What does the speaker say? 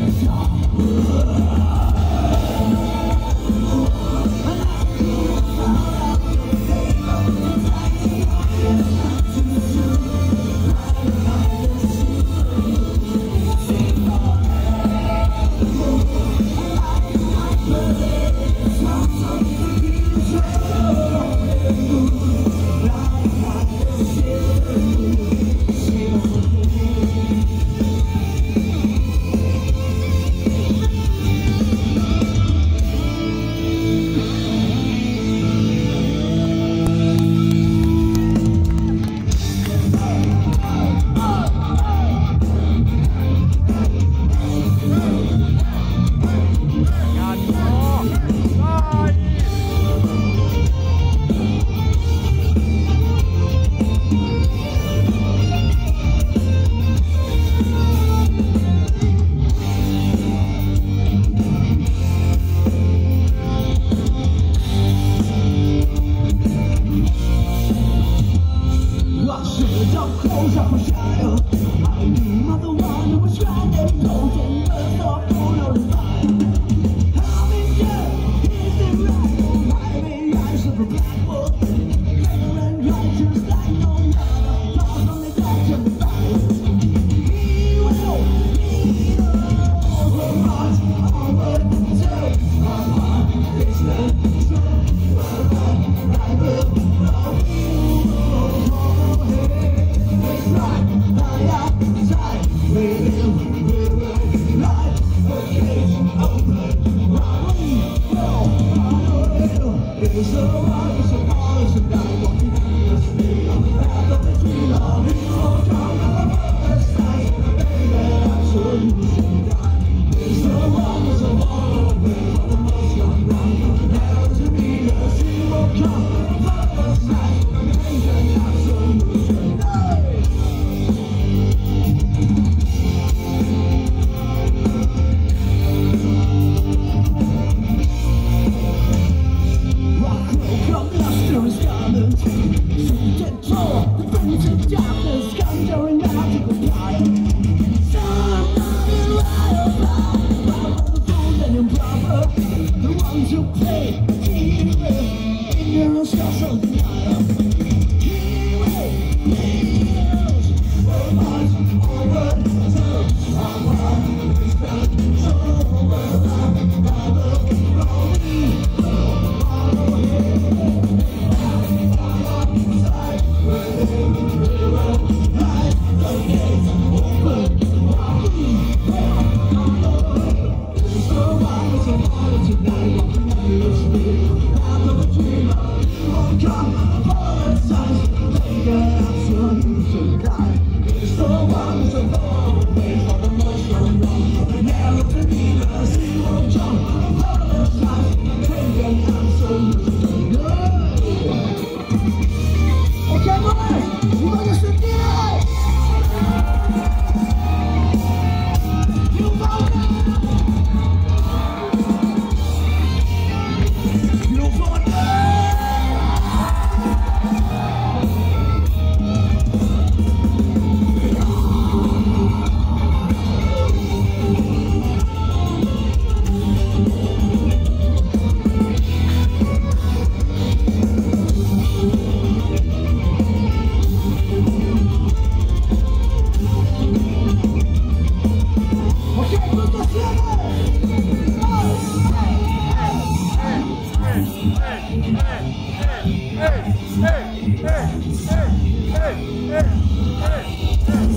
Yeah. Hey, hey, hey.